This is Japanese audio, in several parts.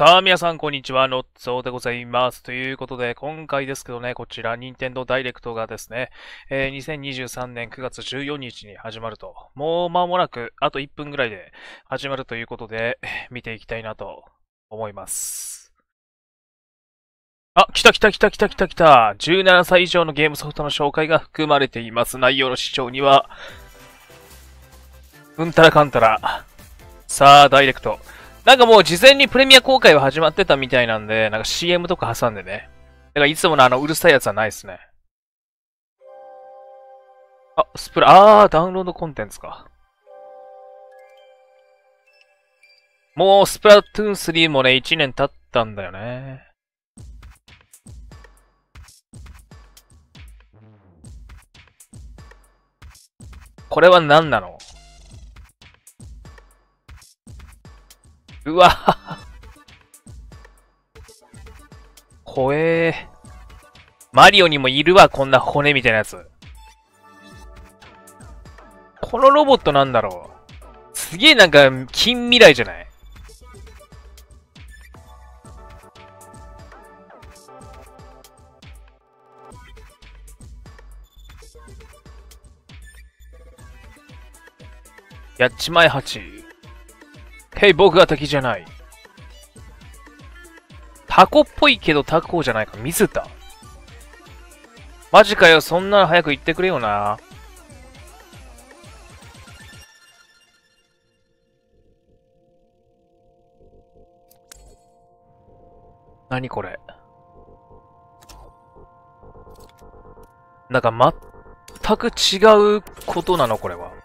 さあ、皆さん、こんにちは。ノッツオでございます。ということで、今回ですけどね、こちら、任天堂ダイレクトがですね、えー2023年9月14日に始まると、もう間もなく、あと1分ぐらいで始まるということで、見ていきたいなと思います。あ、来た来た来た来た来た来た。17歳以上のゲームソフトの紹介が含まれています。内容の視聴には、うんたらかんたら。さあ、ダイレクト。なんかもう事前にプレミア公開は始まってたみたいなんで、なんか CM とか挟んでね。だからいつものあのうるさいやつはないですね。あ、スプラ、あー、ダウンロードコンテンツか。もうスプラトゥーン3もね、1年経ったんだよね。これは何なの？うわ怖えー。マリオにもいるわ、こんな骨みたいなやつ。このロボットなんだろう。すげえなんか、近未来じゃない？やっちまえ、8。ヘイ、僕が敵じゃない。タコっぽいけどタコじゃないか。水た。マジかよ、そんなの早く言ってくれよな。何これ。なんか全く違うことなのこれは。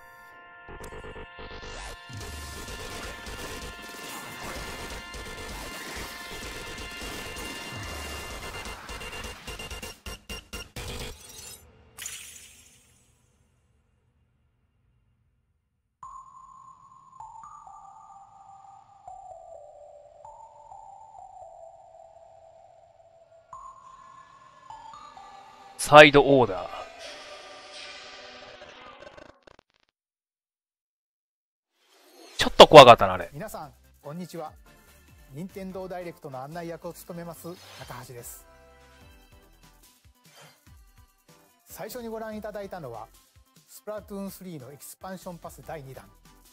サイドオーダー。ちょっと怖かったな、あれ。皆さんこんにちは任天堂ダイレクトの案内役を務めます高橋です最初にご覧いただいたのはスプラトゥーン3のエキスパンションパス第2弾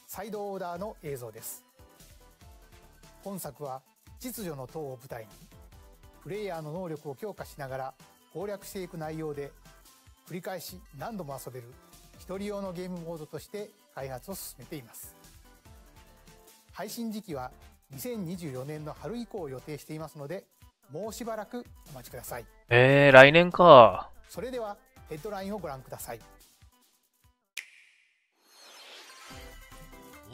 サイドオーダーの映像です本作は秩序の塔を舞台にプレイヤーの能力を強化しながら攻略していく内容で繰り返し何度も遊べる一人用のゲームモードとして開発を進めています配信時期は2024年の春以降を予定していますのでもうしばらくお待ちくださいえー、来年か。それではヘッドラインをご覧ください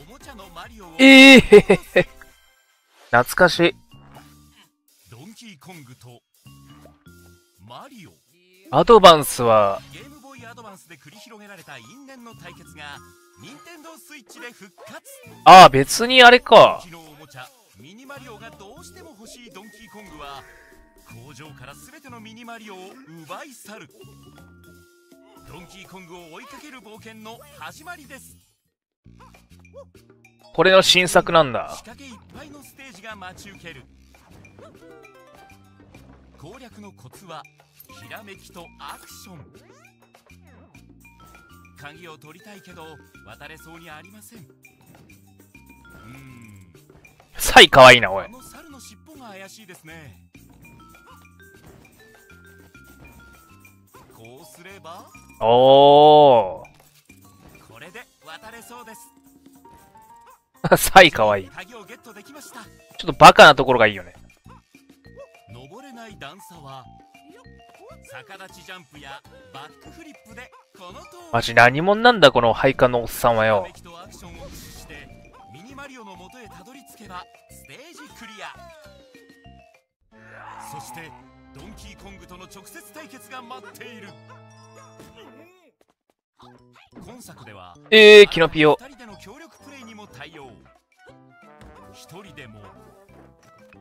おもちゃのマリオをええー、懐かしい。ドンキーコングとアドバンスは、ゲームボーイアドバンスで繰り広げられた因縁の対決が任天堂スイッチで復活。ああ、別にあれか。昨日おもちゃ。ミニマリオがどうしても欲しいドンキーコングは工場から全てのミニマリオを奪い去る。ドンキーコングを追いかける冒険の始まりです。これの新作なんだ。仕。掛けいっぱいのステージが待ち受ける攻略のコツはひらめきとアクション鍵を取りたいけど渡れそうにありませんうーんサイかわいいな、おいあ。の猿の尻尾が怪しいですねこうすればおこれで渡れそうですー。サイかわいい。ちょっとバカなところがいいよね。段差は逆立ちジャンプやバックフリップでこのマジ何者なんだ、この配下のおっさんはよひ。らめきとアクションを駆使してミニマリオの元へたどり着けばステージクリアそしてドンキーコングとの直接対決が待っている今作ではえー、キノピオ。2人での協力プレイにも対応1人でも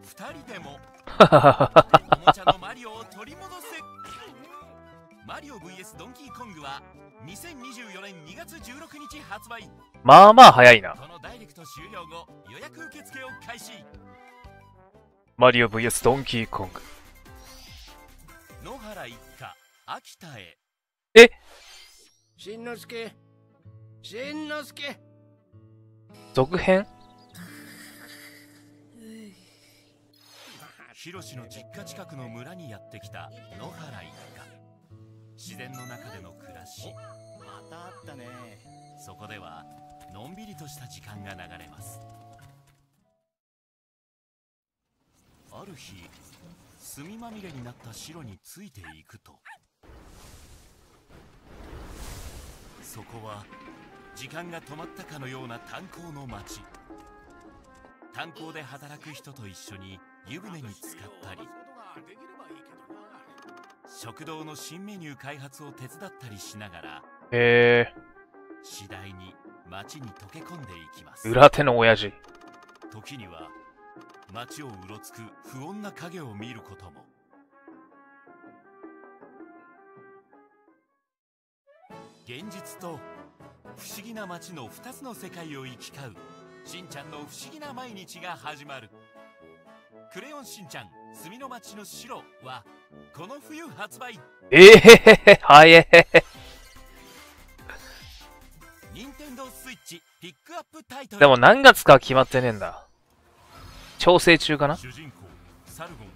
2人でもおもちゃのマリオを取り戻せマリオ VS ドンキーコングは2024年2月16日発売まあまあ早いな。このダイレクト終了後予約受付を開始マリオ VS ドンキーコング。野原一家秋田へ。しんのすけ。しんのすけ。続編？ヒロシの実家近くの村にやってきた野原一家。自然の中での暮らし。またあったね。そこではのんびりとした時間が流れます。ある日墨まみれになった白についていくと。そこは時間が止まったかのような炭鉱の町。炭鉱で働く人と一緒に湯船に浸かったり食堂の新メニュー開発を手伝ったりしながらえ。次第に街に溶け込んでいきます。ー、裏手の親父。時には街をうろつく不穏な影を見ることも。現実と不思議な街の2つの世界を行き交うしんちゃんの不思議な毎日が始まる「クレヨンしんちゃん墨の町の白」はこの冬発売ええー、はえー。任天堂スイッチピックアップタイトルでも何月かは決まってねえんだ。調整中かな？主人公サルゴンは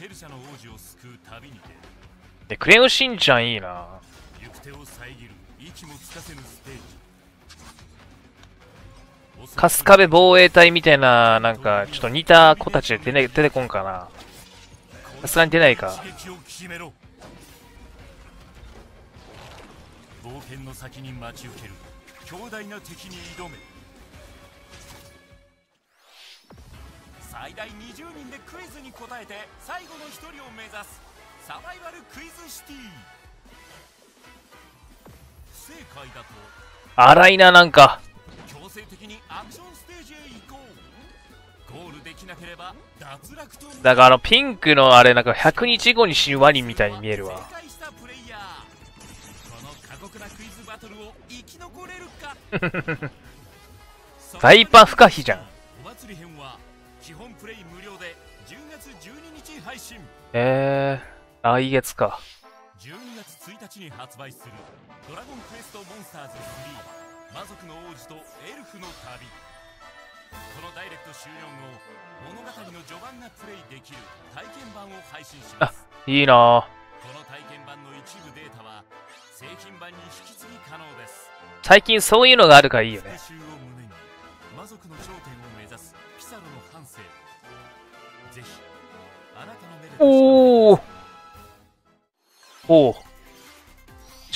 ペルシャの王子を救う旅にえ、クレヨンしんちゃんいいな。出行く手を遮る息もつかせぬステージ春日部防衛隊みたいな、なんか、ちょっと似た子たちで出,、ね、出てこんかな。さすがに出ないか。冒険の先に待ち受ける。強大な敵に挑め。最大20人でクイズに答えて最後の1人を目指す。サバイバルクイズシティ。不正解だと。荒いな、なんか。にアクションステージへ行。こうゴールできなければ脱落とだからあの、ピンクのあれ、なんか100日後に死ぬワニみたいに見えるわ。正解したプレイヤー。この過酷なクイズバトルを生き残れるか。大パン不可避じゃん。お祭り編は基本プレイ無料で10月12日配信。えー、来月か。12月1日に発売する「ドラゴンクエストモンスターズ3魔族の王子とエルフの旅」このダイレクト終了後物語の序盤がプレイできる体験版を配信します。いいな。この体験版の一部データは製品版に引き継ぎ可能です。最近そういうのがあるからいいよね。復讐を胸に魔族の頂点を目指すピサロの半生。ぜひあなたの目でおー。おー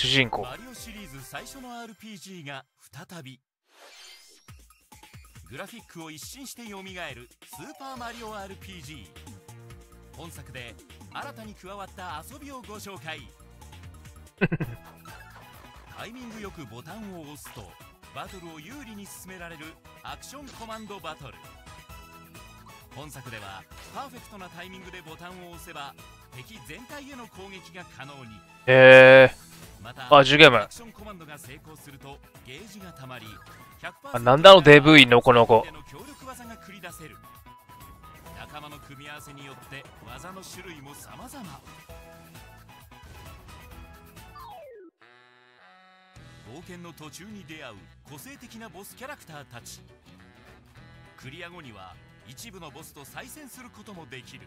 主人公。マリオシリーズ最初の RPG が再び。グラフィックを一新して蘇るスーパーマリオ RPG 本作で新たに加わった遊びをご紹介。タイミングよくボタンを押すとバトルを有利に進められるアクションコマンドバトル。本作ではパーフェクトなタイミングでボタンを押せば敵全体への攻撃が可能に。えまたー、あ、ジュゲーム。ア。クションコマンドが成功するとゲージがたまり100%あなんだあの DV のこの子。での強力技が繰り出せる。仲間の組み合わせによって技の種類も様々。冒険の途中に出会う個性的なボスキャラクターたち。クリア後には一部のボスと対戦することもできる。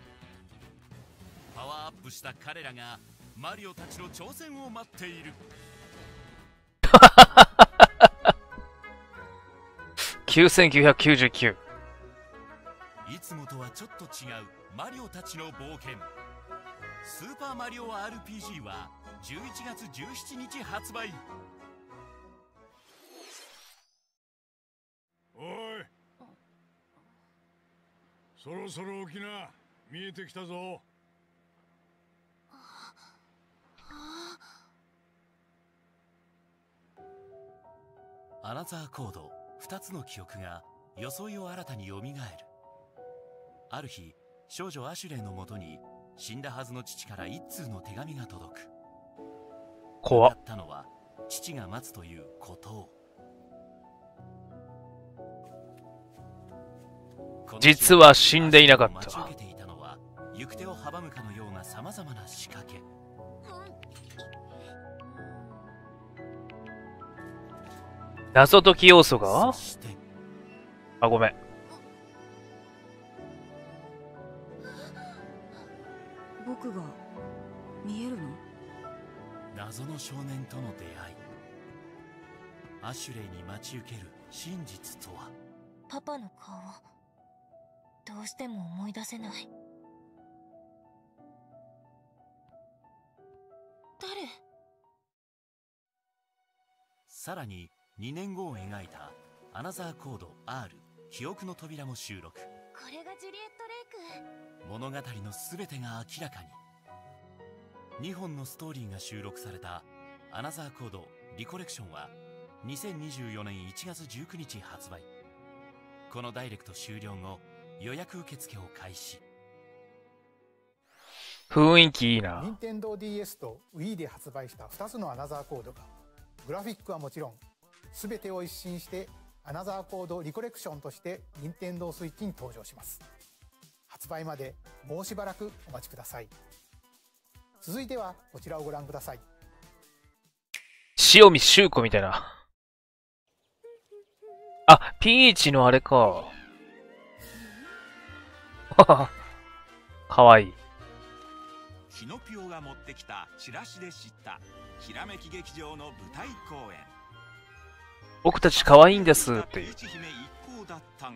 パワーアップした彼らがマリオたちの挑戦を待っている。9999。いつもとはちょっと違うマリオたちの冒険。スーパーマリオ RPG は11月17日発売。おい。そろそろ起きな見えてきたぞアナザーコード2つの記憶が装いを新たによみがえる。ある日少女アシュレイのもとに死んだはずの父から一通の手紙が届く。怖っ。だったのは父が待つということを実は死んでいなかった待ち受けて行く手を阻むかのようなさまざまな仕掛け謎解き要素が？あ、ごめん。僕が見えるの？謎の少年との出会い。アシュレイに待ち受ける真実とは？パパの顔どうしても思い出せない。誰？さらに2年後を描いた「アナザーコード R 記憶の扉」も収録。これがジュリエット・レイク？物語の全てが明らかに。2本のストーリーが収録された「アナザーコードリコレクション」は2024年1月19日発売。このダイレクト終了後予約受付を開始。雰囲気いいな。任天堂 d s と Wii で発売した2つのアナザーコードが。グラフィックはもちろん全てを一新してアナザーコードリコレクションとして任天堂スイッチに登場します発売までもうしばらくお待ちください続いてはこちらをご覧ください塩見修子みたいな。あ、ピーチのあれか。かわいい。キノピオが持ってきたチラシで知ったひらめき劇場の舞台公演僕たち可愛いんですっていう。ピーチ姫一行だったが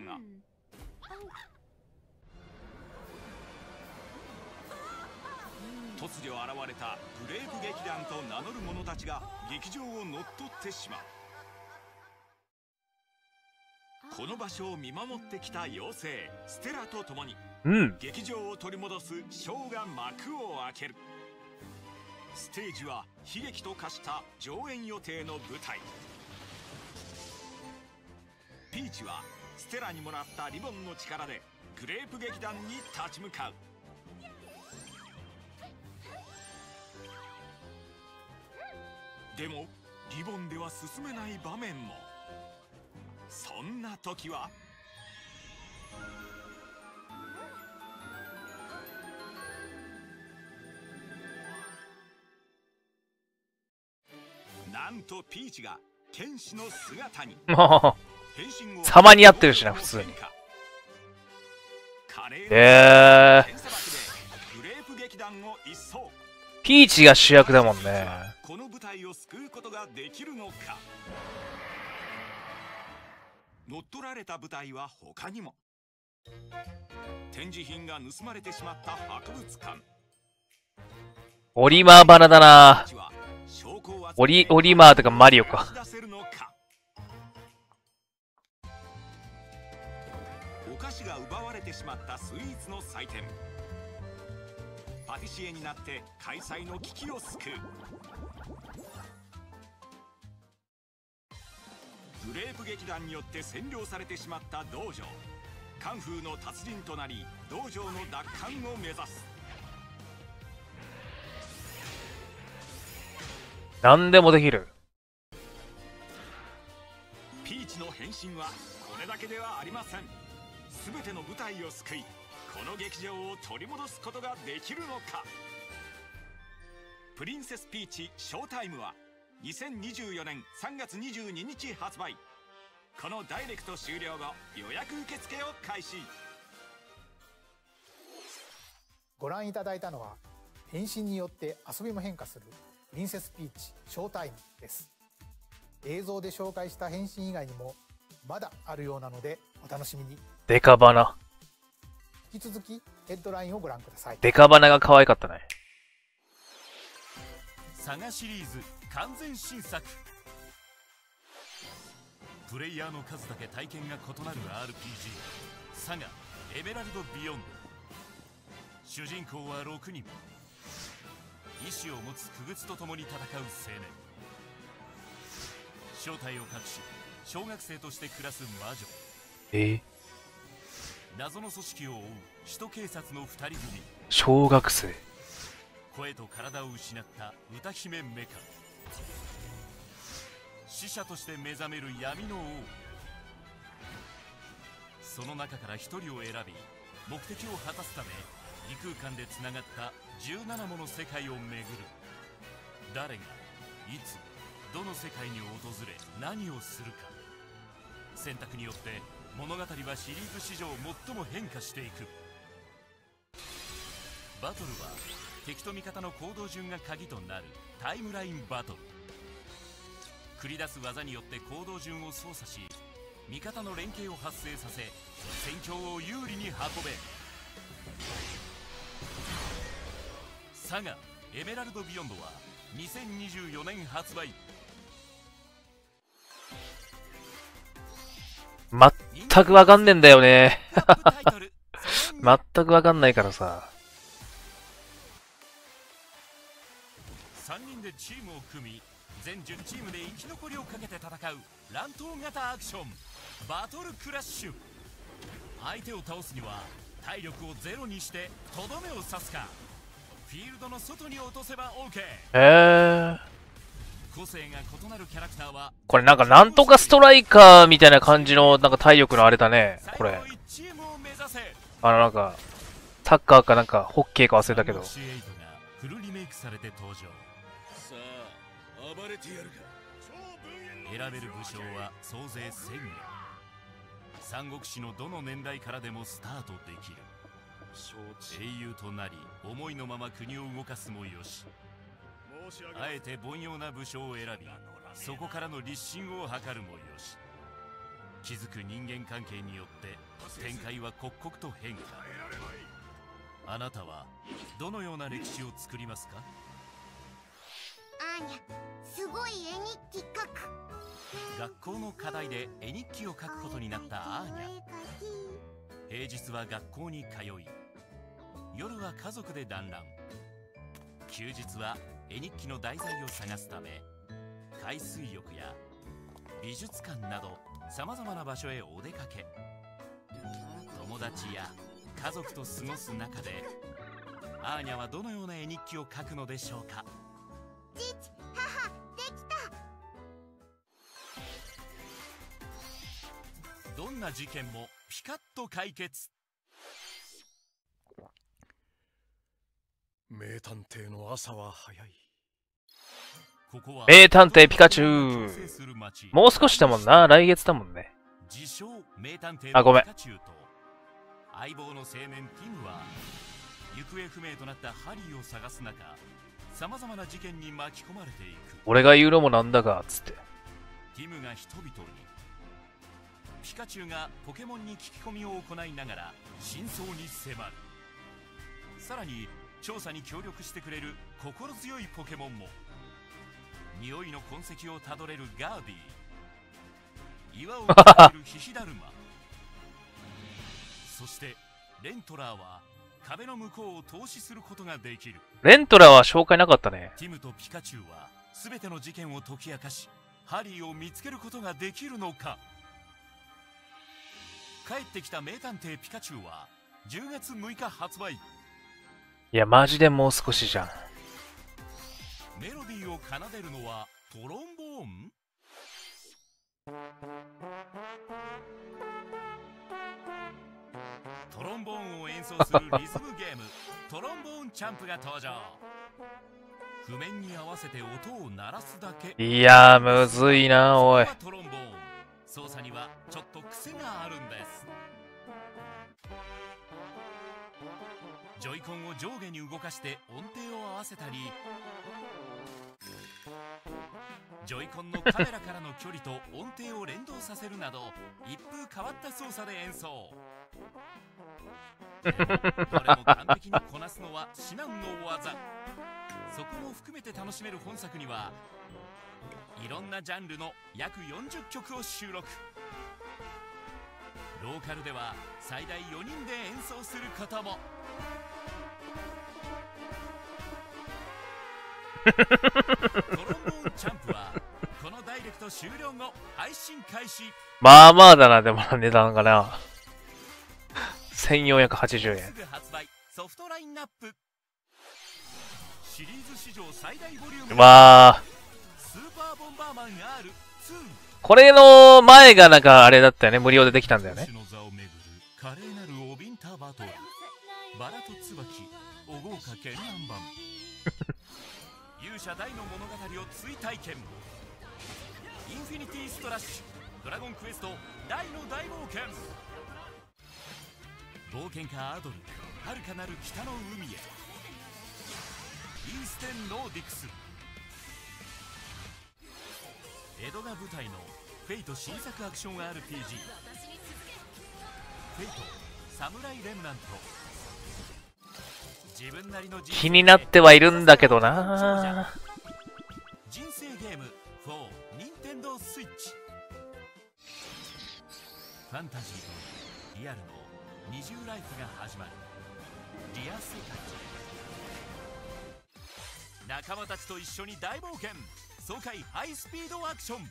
突如現れたブレイブ劇団と名乗る者たちが劇場を乗っ取ってしまうこの場所を見守ってきた妖精ステラと共にうん。劇場を取り戻すショーが幕を開けるステージは悲劇と化した上演予定の舞台ピーチはステラにもらったリボンの力でグレープ劇団に立ち向かう。でもリボンでは進めない場面も。そんな時はなんとピーチが剣士の姿に。様に合ってるしな普通に。えー。ピーチが主役だもんね。この舞台を救うことができるのか乗っ取られた舞台は他にも展示品が盗まれてしまった博物館オリマーバナだなオリ、オリマーとかマリオか。しまったスイーツの祭典。パティシエになって開催の危機を救う。グレープ劇団によって占領されてしまった道場。カンフーの達人となり道場の奪還を目指す。何でもできる。ピーチの変身はこれだけではありません全ての舞台を救いこの劇場を取り戻すことができるのか。プリンセスピーチショータイムは2024年3月22日発売。このダイレクト終了後予約受付を開始。ご覧いただいたのは変身によって遊びも変化するプリンセスピーチショータイムです。映像で紹介した変身以外にもまだあるようなのでお楽しみに。デカバナ。引き続きヘッドラインをご覧ください。デカバナが可愛かったね。サガシリーズ完全新作。プレイヤーの数だけ体験が異なる RPG サガエメラルド・ビヨンド。主人公は6人。意志を持つ傀儡と共に戦う青年。正体を隠し小学生として暮らす魔女。え？ー謎の組織を追う首都警察の2人組。小学生。声と体を失った歌姫メカ。死者として目覚める闇の王。その中から一人を選び目的を果たすため異空間でつながった17もの世界を巡る。誰がいつどの世界に訪れ何をするか。選択によって物語はシリーズ史上最も変化していく。バトルは敵と味方の行動順が鍵となるタイムラインバトル。繰り出す技によって行動順を操作し味方の連携を発生させ戦況を有利に運べ。サガエメラルドビヨンドは2024年発売全くわかんねえんだよね。タイトルその2全くわかんないからさ。3人でチームを組み全10チームで生き残りをかけて戦う乱闘型アクションバトルクラッシュ相手を倒すには体力をゼロにしてとどめを刺すかフィールドの外に落とせば OK へえ。ーはこれなんかなんとかストライカーみたいな感じのなんか体力のあれだね。これ最後。の1チームを目指せあのなんか、サッカーかなんかホッケーか忘れたけど。フルリメイクされて登場さあ暴れてやるか選べる武将は総勢1000人三国志のどの年代からでもスタートできる英雄となり思いのまま国を動かすもよしあえて凡庸な武将を選びそこからの立身を図るもよし。築く人間関係によって展開は刻々と変化。あなたはどのような歴史を作りますか？アーニャすごい絵日記書く。学校の課題で絵日記を書くことになったアーニャ。平日は学校に通い夜は家族で団らん。休日は絵日記の題材を探すため海水浴や美術館などさまざまな場所へお出かけ。友達や家族と過ごす中でアーニャはどのような絵日記を書くのでしょうか？父母できた。どんな事件もピカッと解決名探偵の朝は早いここは名探偵ピカチュウもう少しだもんな。来月だもんね。自称名探偵あごめんピカチュウと相棒の青年ティムは行方不明となったハリーを探す中さまざまな事件に巻き込まれていく俺が言うのもなんだが、つって。ティムが人々にピカチュウがポケモンに聞き込みを行いながら真相に迫るさらに調査に協力してくれる心強いポケモンも。匂いの痕跡をたどれるガーディ岩をかけるヒヒダルマそしてレントラーは壁の向こうを投資することができる。レントラは紹介なかったね。ティムとピカチュウは全ての事件を解き明かしハリーを見つけることができるのか。帰ってきた名探偵ピカチュウは10月6日発売いや、マジでもう少しじゃん。メロディーを奏でるのはトロンボーン？トロンボーンを演奏するリズムゲームトロンボーンチャンプが登場。譜面に合わせて音を鳴らすだけ。いやー、むずいな、おい。トロンボーン。操作にはちょっと癖があるんですジョイコンを上下に動かして音程を合わせたりジョイコンのカメラからの距離と音程を連動させるなど一風変わった操作で演奏。でもこれも完璧にこなすのは至難の技そこも含めて楽しめる本作にはいろんなジャンルの約40曲を収録。ローカルでは最大4人で演奏することも。まあまあだな、でも値段がな。1480円す。ぐ発売ソフトラインナップシリーズ史上最大ボリュームわー。スーパーボンバーマン R2 これの前がなんかあれだったよね。無料でできたんだよね。大の物語を追体験。インフィニティストラッシュ。ドラゴンクエスト大の大冒険。冒険家アドル遥かなる北の海へ。イーステン・ノーディクス。江戸が舞台の Fate 新作アクション RPG Fate/Samurai Remnant。気になってはいるんだけどな。人生ゲーム4任天堂スイッチ。ファンタジーとリアルの二重ライフが始まる。リア世界。仲間たちと一緒に大冒険。爽快ハイスピードアクション。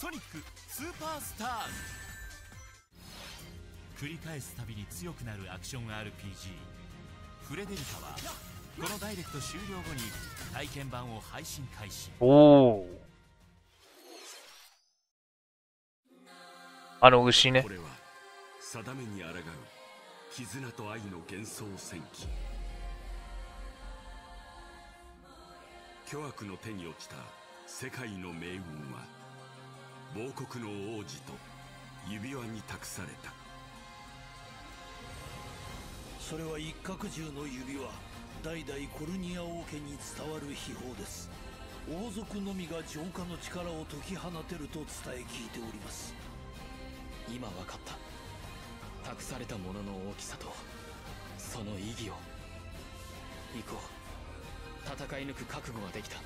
ソニックスーパースターズ。繰り返すたびに強くなるアクション RPG フレデリカはこのダイレクト終了後に体験版を配信開始。おおあの牛ね。これは定めに抗う絆と愛の幻想戦記。巨悪の手に落ちた世界の命運は亡国の王子と指輪に託されたそれは一角獣の指輪代々コルニア王家に伝わる秘宝です。王族のみが浄化の力を解き放てると伝え聞いております。今分かった。託されたものの大きさとその意義を。行こう。戦い抜く覚悟ができた。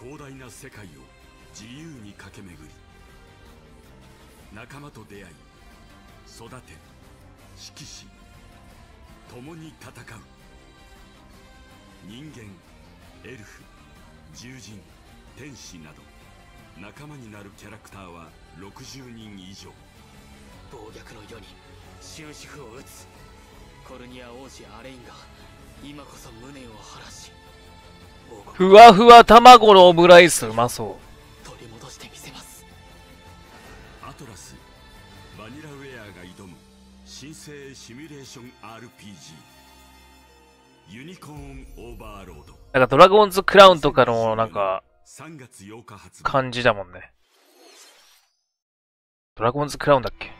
広大な世界を自由に駆け巡り仲間と出会い育て指揮し共に戦う。人間エルフ獣人天使など仲間になるキャラクターは60人以上。暴虐の世に終止符を打つ。コルニア王子アレインが今こそ無念を晴らしふわふわ卵のオムライスうまそう新生シミュレーション RPG ユニコーンオーバーロード。なんかドラゴンズクラウンとかのなんか3月8日発売。感じだもんね。ドラゴンズクラウンだっけ？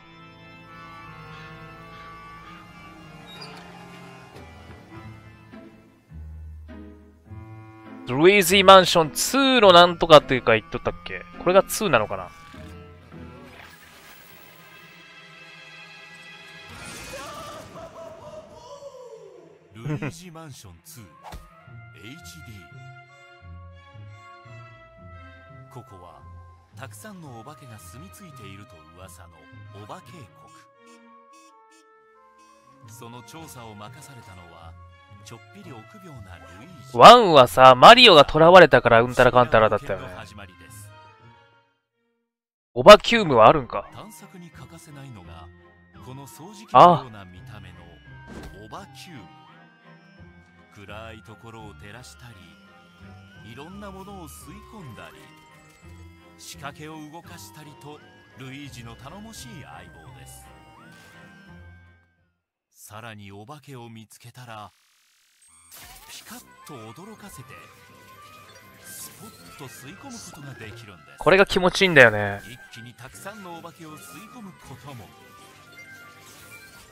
ルイージーマンション2のなんとかっていうか言っとったっけ？これが2なのかな？ルイージマンション 2HD ここはたくさんのお化けが住み着いていると噂のお化け国。その調査を任されたのはちょっぴり臆病なルイージ。ワンはさ、マリオが囚われたからうんたらかんたらだったよね。始まりですオバキュームはあるんか。探索に欠かせないのがこの掃除機のような見た目のオバキューム暗いところを照らしたりいろんなものを吸い込んだり仕掛けを動かしたりとルイージの頼もしい相棒です。さらにお化けを見つけたらピカッと驚かせてスポッと吸い込むことができるんです。これが気持ちいいんだよね。一気にたくさんのお化けを吸い込むことも。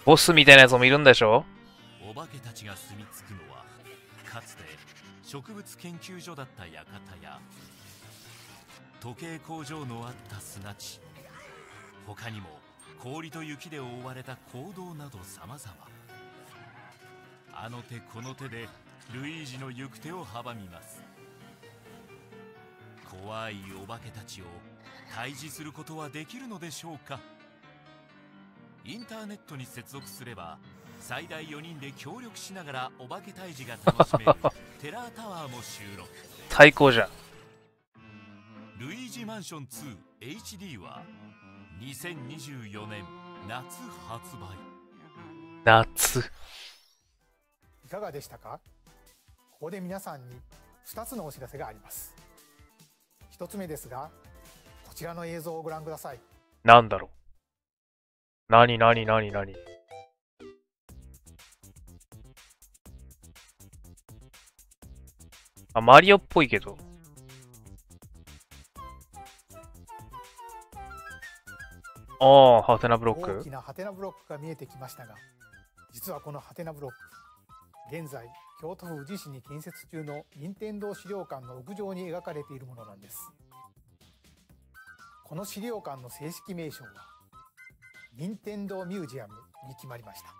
ボスみたいなやつもいるんでしょ？お化けたちが住み着くのはかつて植物研究所だった館や時計工場のあった砂地他にも氷と雪で覆われた坑道など様々。あの手この手でルイージの行く手を阻みます。怖いお化けたちを退治することはできるのでしょうか。インターネットに接続すれば最大4人で協力しながらお化け退治が楽しめる テラータワーも収録最高じゃん。ルイージマンション 2HD は2024年夏発売夏。いかがでしたか？ここで皆さんに2つのお知らせがあります1つ目ですがこちらの映像をご覧くださいなんだろう。なになにあ、マリオっぽいけど。ああ、ハテナブロック大き。なハテナブロックが見えてきましたが実はこのハテナブロック現在京都府宇治市に建設中の任天堂資料館の屋上に描かれているものなんですこの資料館の正式名称は任天堂ミュージアムに決まりました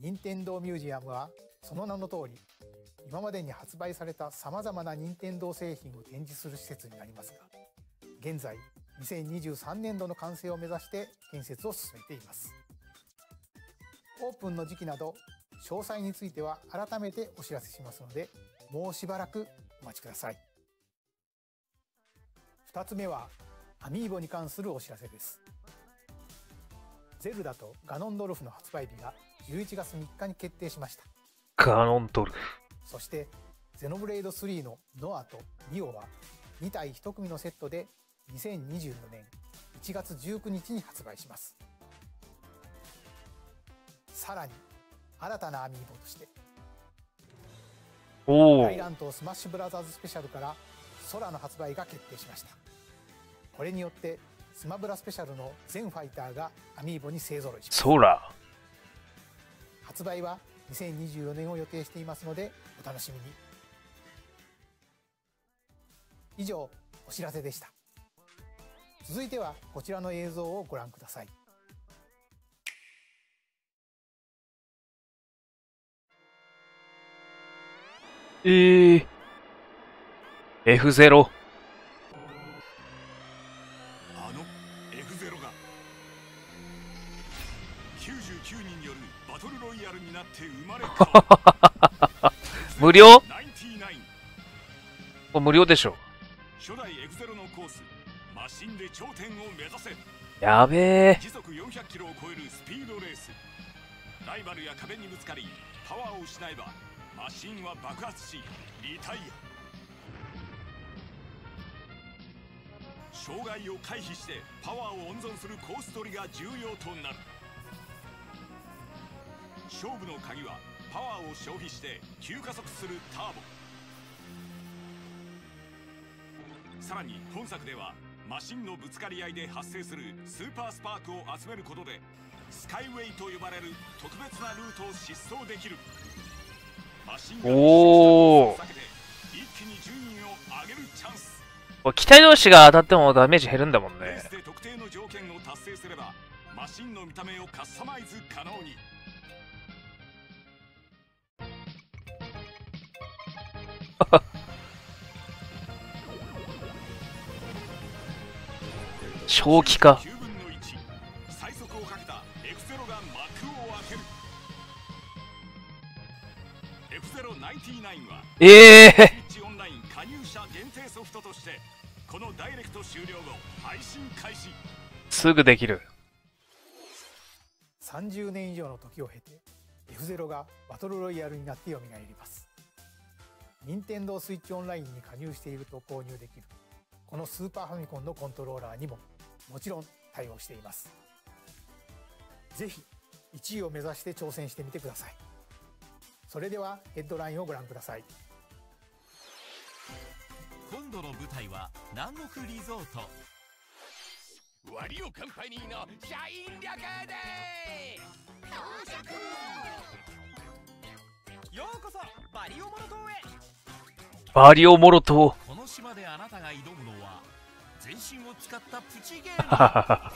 任天堂ミュージアムはその名の通り今までに発売された様々な任天堂製品を展示する施設になりますが現在2023年度の完成を目指して建設を進めています。オープンの時期など詳細については改めてお知らせしますのでもうしばらくお待ちください。2つ目はアミーボに関するお知らせです。ゼルダとガノンドルフの発売日が11月3日に決定しました。ガノンドルフ。そしてゼノブレイド3のノアとニオは2体1組のセットで2024年1月19日に発売しますさらに新たなアミーボとしておお大乱闘スマッシュブラザーズスペシャルからソラの発売が決定しましたこれによってスマブラスペシャルの全ファイターがアミーボに勢ぞろいしますソラ。発売は2024年を予定していますのでお楽しみに以上お知らせでした続いてはこちらの映像をご覧くださいええー。F0。あの F0 が99人によるバトルロイヤルになって生まれ変無料？99これ無料でしょ。初代 F0 のコースマシンで頂点を目指せ。やべえ。時速400キロを超えるスピードレース。ライバルや壁にぶつかりパワーを失えばマシンは爆発しリタイア。障害を回避してパワーを温存するコース取りが重要となる。勝負の鍵はパワーを消費して急加速するターボ。さらに本作ではマシンのぶつかり合いで発生するスーパースパークを集めることでスカイウェイと呼ばれる特別なルートを疾走できる。マシンがおー避けて一気に順位を上げるチャンス。機体同士が当たってもダメージ減るんだもんね。レース。で特定の条件を達成すればマシンの見た目をカスタマイズ可能に 正気か。9分の1最速をかけた F0 が幕を開ける F099 はええー。スイッチオンライン加入者限定ソフトとしてこのダイレクト終了後配信開始すぐできる。30年以上の時を経て F0 がバトルロイヤルになって蘇ります任天堂スイッチオンラインに加入していると購入できる。このスーパーファミコンのコントローラーにももちろん対応しています。ぜひ1位を目指して挑戦してみてください。それではヘッドラインをご覧ください。今度の舞台は南国リゾート。ワリオカンパニーの社員旅行でようこそバリオモロ島へバリオモロトこの島であなたが挑むのは全身を使ったプチゲー。ムは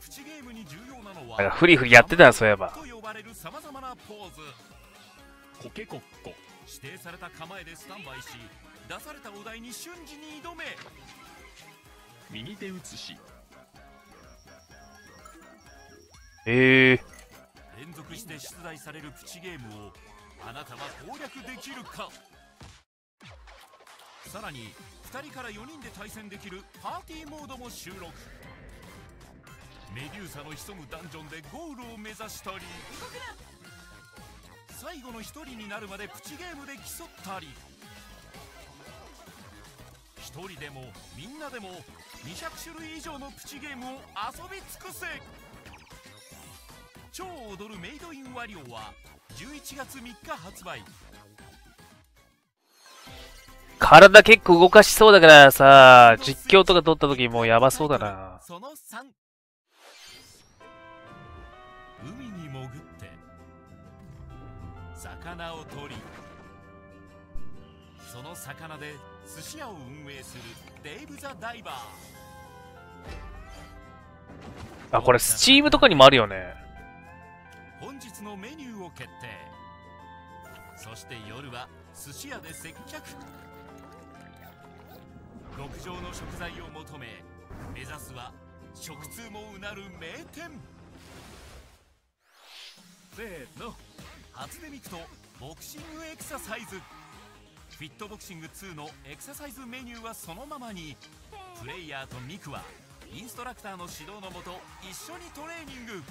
プチゲームに重要なのは。はフリフリやってたよ、そういえば。と呼ばれる様々なポーズコケコッコ指定された構えでスタンバイし出されたお題に瞬時に挑め右手写しええー。連続して出題されるプチゲームをあなたは攻略できるか？さらに2人から4人で対戦できるパーティーモードも収録。メデューサの潜むダンジョンでゴールを目指したり最後の1人になるまでプチゲームで競ったり。1人でもみんなでも200種類以上のプチゲームを遊び尽くせ。超踊るメイドインワリオは11月3日発売。体結構動かしそうだからさ、実況とか撮った時もうやばそうだな。その3海に潜って魚を取りその魚で寿司屋を運営するデイブ・ザ・ダイバーあ、これスチームとかにもあるよね。本日のメニューを決定そして夜は寿司屋で接客極上の食材を求め目指すは食通もうなる名店。せーの。初音ミクとボクシングエクササイズ。フィットボクシング2のエクササイズメニューはそのままにプレイヤーとミクはインストラクターの指導のもと一緒にトレーニング。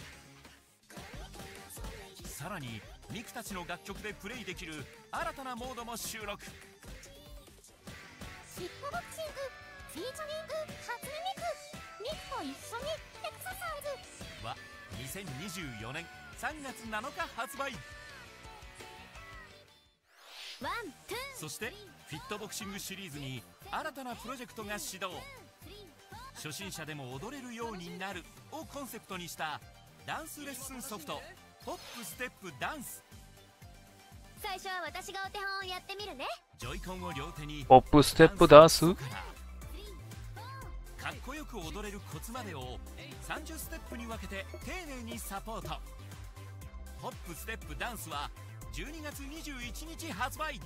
さらにミクたちの楽曲でプレイできる新たなモードも収録。フィットボクシングフィーチャリング初音ミクミクと一緒にエクササイズ。は2024年3月7日発売。ワン、ツーそしてフィットボクシングシリーズに新たなプロジェクトが始動。初心者でも踊れるようになるをコンセプトにしたダンスレッスンソフトホップステップダンス最初は私がお手本をやってみるね。ジョイコンを両手に。ポップステップダンス？かっこよく踊れるコツまでを30ステップに分けて丁寧にサポート。ホップステップダンスは12月21日発売。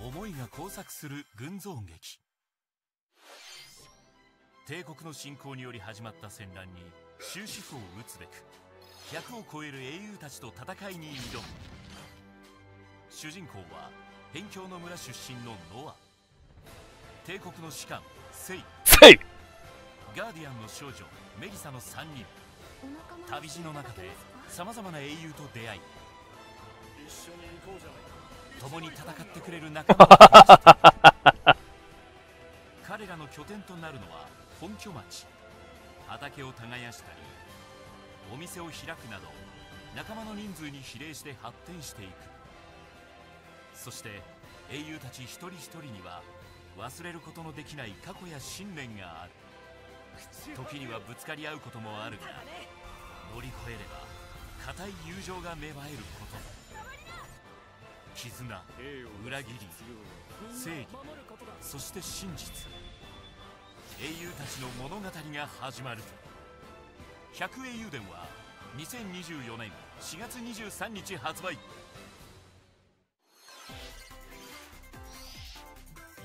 思いが交錯する群像劇。帝国の侵攻により始まった戦乱に終止符を打つべく100を超える英雄たちと戦いに挑む。主人公は辺境の村出身のノア。帝国の士官セイ。ガーディアンの少女メリサの3人。旅路の中でさまざまな英雄と出会い。共に戦ってくれる仲間彼らの拠点となるのは本拠町。畑を耕したりお店を開くなど仲間の人数に比例して発展していく。そして英雄たち一人一人には忘れることのできない過去や信念がある。時にはぶつかり合うこともあるが乗り越えれば固い友情が芽生えること。絆裏切り正義そして真実。英雄たちの物語が始まる。百英雄伝は2024年4月23日発売。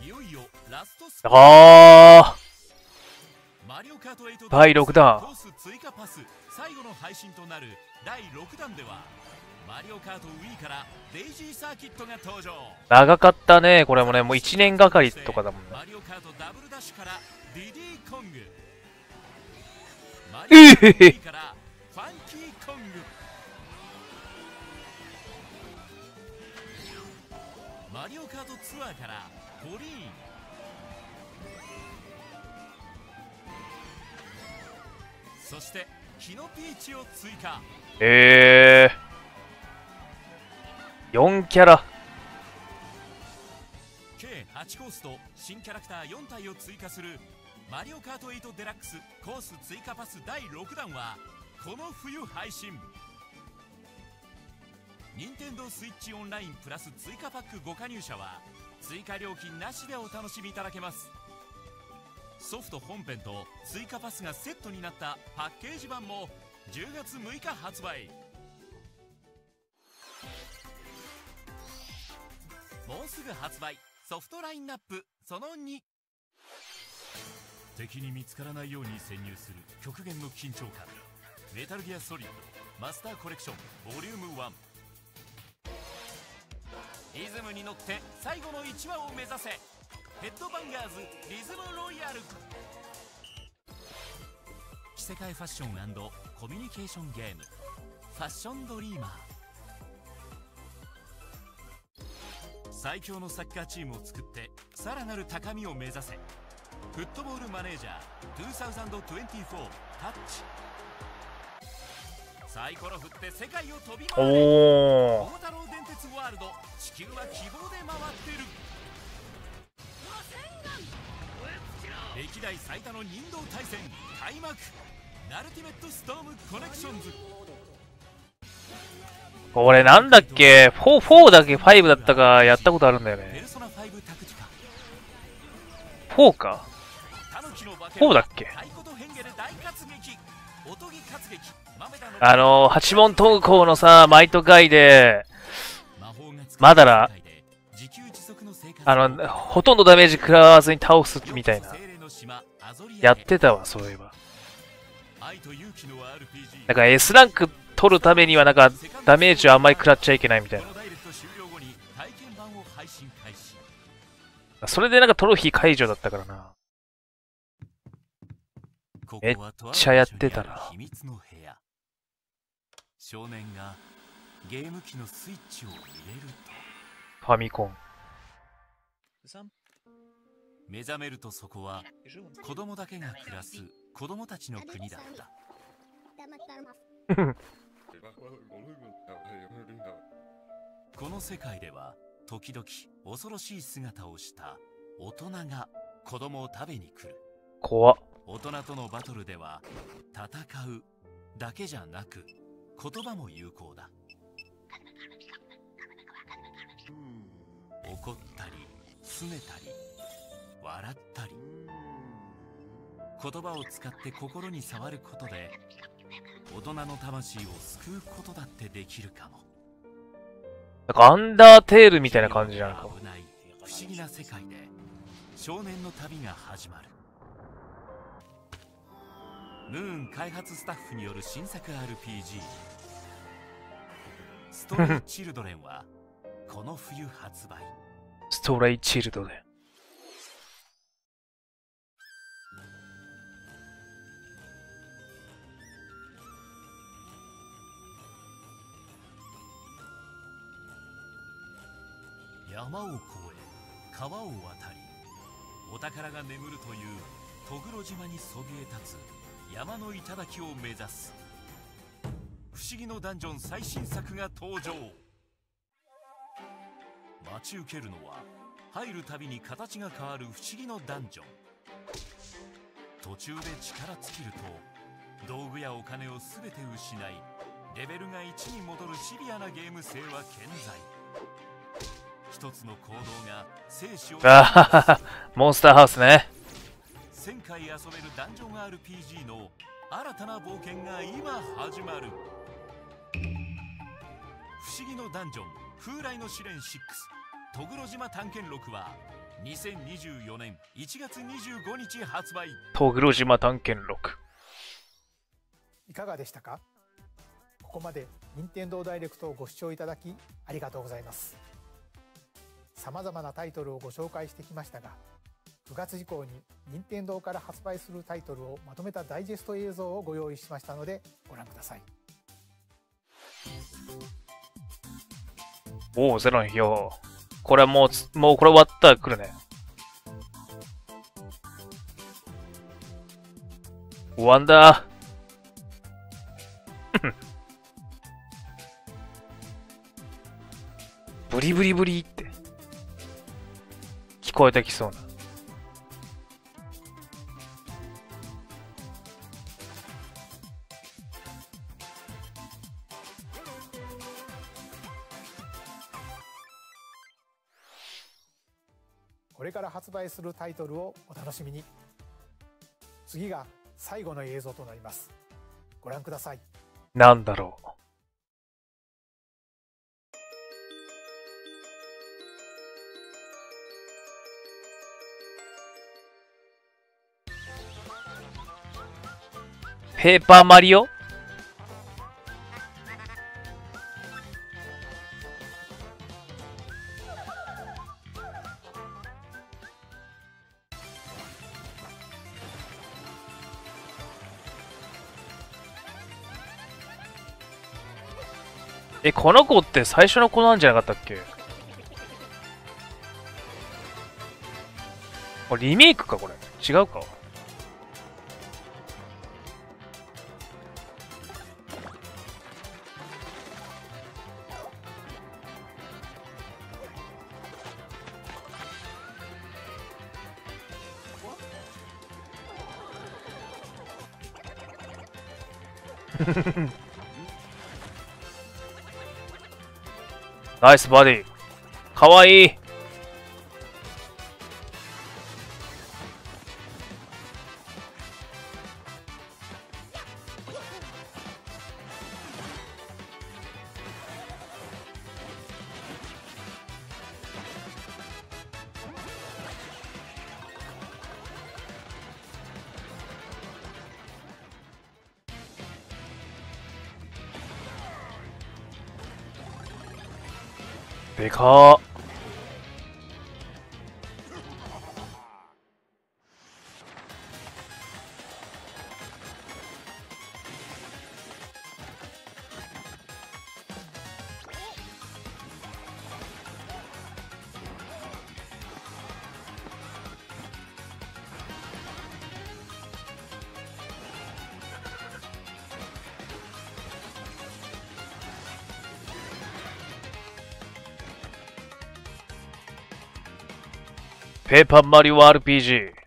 いよいよラストスパあマリオカート8第6弾。コース追加パス。最後の配信となる第6弾ではマリオカート Wii からデイジーサーキットが登場。長かったね、これもね、もう1年がかりとかだもんね。マリオカートダブルダッシュからディディコングマリオカート Wii からファンキーコングマリオカートツアーからコリーンそしてキノピーチを追加えー。4キャラ。計8コースと新キャラクター4体を追加するマリオカート8デラックスコース追加パス第6弾はこの冬配信。任天堂スイッチオンラインプラス追加パックご加入者は追加料金なしでお楽しみいただけます。ソフト本編と追加パスがセットになったパッケージ版も10月6日発売。もうすぐ発売。ソフトラインナップ。その2敵に見つからないように潜入する極限の緊張感。メタルギアソリッドマスターコレクションボリューム1リズムに乗って最後の1話を目指せ。ヘッドバンガーズリズムロイヤル着せ替えファッションコミュニケーションゲーム。ファッションドリーマー。最強のサッカーチームを作ってさらなる高みを目指せ。フットボールマネージャー2024タッチ。サイコロ振って世界を飛びお回れ。お桃太郎電鉄ワールド地球は希望で回ってる。歴代最多の人道対戦開幕。ナルティメットストームコネクションズ。これなんだっけ ?4、4だっけ ?5 だったかやったことあるんだよね。ペルソナ5タクティカ。4かタヌキの化け ?4 だっけあの、八門東高のさ、マイトガイで、まだら、あの、ほとんどダメージ食らわずに倒すみたいな。やってたわ、そういえば。なんか S ランク取るためにはなんかダメージをあんまり食らっちゃいけないみたいな。それでなんかトロフィー解除だったからな。こめっちゃやってたな。少年がゲーム機のスイッチを入れると。ファミコン。目覚めるとそこは子供だけが暮らす子供たちの国だった。この世界では時々恐ろしい姿をした大人が子供を食べに来る。怖っ。大人とのバトルでは戦うだけじゃなく言葉も有効だ。怒ったり拗ねたり笑ったり言葉を使って心に触ることで大人の魂を救うことだってできるかも。なんかアンダーテールみたいな感じなのかも。危ない。不思議な世界で少年の旅が始まるムーン開発スタッフによる新作 RPG ストレイ・チルドレンはこの冬発売ストレイチルドレン。山を越え川を渡りお宝が眠るというトグロ島にそびえ立つ山の頂を目指す。不思議のダンジョン最新作が登場。待ち受けるのは入るたびに形が変わる不思議のダンジョン。途中で力尽きると道具やお金を全て失いレベルが1に戻るシビアなゲーム性は健在。一つの行動が生死を、モンスターハウスね。1000回遊べるダンジョン RPG の新たな冒険が今始まる。不思議のダンジョン風来の試練6トグロ島探検録は2024年1月25日発売。トグロ島探検録。いかがでしたか？ここまで任天堂ダイレクトをご視聴いただきありがとうございます。さまざまなタイトルをご紹介してきましたが9月以降に任天堂から発売するタイトルをまとめたダイジェスト映像をご用意しましたのでご覧くださいおお、ゼロのよ。これはもう、もうこれ終わったら来るね。終わんだ。ブリブリブリって。聞こえてきそうな。発売するタイトルをお楽しみに。次が最後の映像となります。ご覧ください。なんだろう。ペーパーマリオ？え、この子って最初の子なんじゃなかったっけ？これリメイクかこれ。違うかナイスバディ。かわいい。でかー。ペーパーマリオ RPG。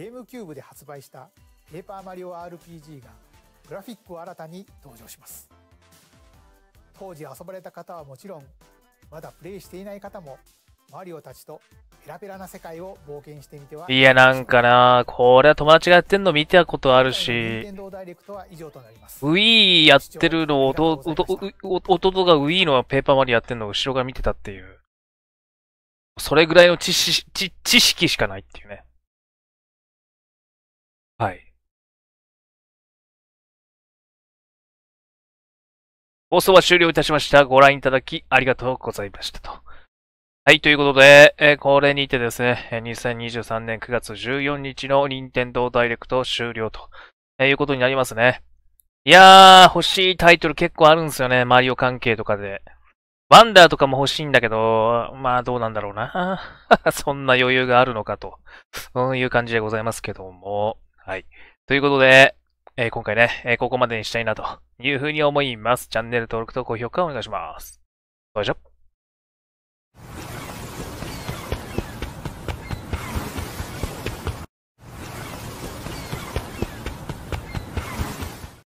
ゲームキューブで発売したペーパーマリオ RPG がグラフィックを新たに登場します当時遊ばれた方はもちろんまだプレイしていない方もマリオたちとペラペラな世界を冒険してみてはいや、なんかな、これは友達がやってんの見たことあるし。Wii やってるのを、弟弟が Wii のペーパーマリオやってんのを後ろから見てたっていう。それぐらいの知識知知識しかないっていうね。放送は終了いたしました。ご覧いただきありがとうございましたと。はい、ということで、えーこれにてですね、え2023年9月14日の任天堂ダイレクト終了と、えーいうことになりますね。いやー、欲しいタイトル結構あるんですよね、マリオ関係とかで。ワンダーとかも欲しいんだけど、まあどうなんだろうな。そんな余裕があるのかと、うん、いう感じでございますけども。はい。ということで、えー、今回ね、えー、ここまでにしたいなというふうに思います。チャンネル登録と高評価お願いします。それじゃ。